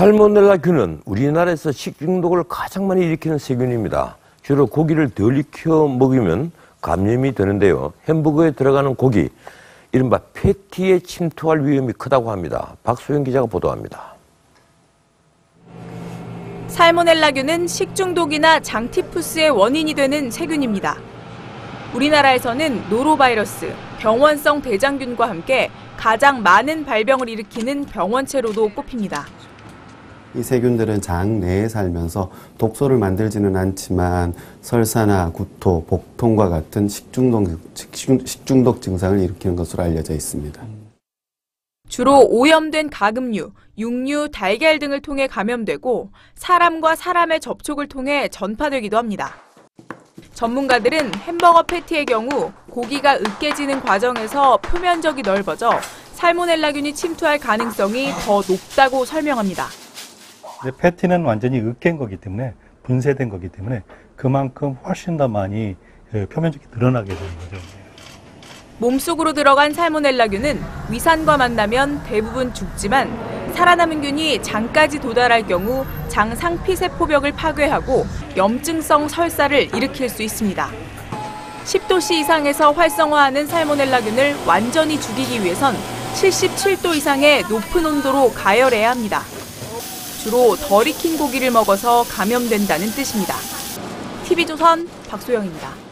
살모넬라 균은 우리나라에서 식중독을 가장 많이 일으키는 세균입니다. 주로 고기를 덜 익혀 먹으면 감염이 되는데요. 햄버거에 들어가는 고기, 이른바 패티에 침투할 위험이 크다고 합니다. 박소영 기자가 보도합니다. 살모넬라균은 식중독이나 장티푸스의 원인이 되는 세균입니다. 우리나라에서는 노로바이러스, 병원성 대장균과 함께 가장 많은 발병을 일으키는 병원체로도 꼽힙니다. 이 세균들은 장 내에 살면서 독소를 만들지는 않지만 설사나 구토, 복통과 같은 식중독, 식중독 증상을 일으키는 것으로 알려져 있습니다. 주로 오염된 가금류, 육류, 달걀 등을 통해 감염되고 사람과 사람의 접촉을 통해 전파되기도 합니다. 전문가들은 햄버거 패티의 경우 고기가 으깨지는 과정에서 표면적이 넓어져 살모넬라균이 침투할 가능성이 더 높다고 설명합니다. 패티는 완전히 으깬 거기 때문에 분쇄된 거기 때문에 그만큼 훨씬 더 많이 그 표면적이 드러나게 되는 거죠. 몸속으로 들어간 살모넬라균은 위산과 만나면 대부분 죽지만 살아남은 균이 장까지 도달할 경우 장 상피 세포벽을 파괴하고 염증성 설사를 일으킬 수 있습니다. 10도씨 이상에서 활성화하는 살모넬라균을 완전히 죽이기 위해선 77도 이상의 높은 온도로 가열해야 합니다. 주로 덜 익힌 고기를 먹어서 감염된다는 뜻입니다. TV조선 박소영입니다.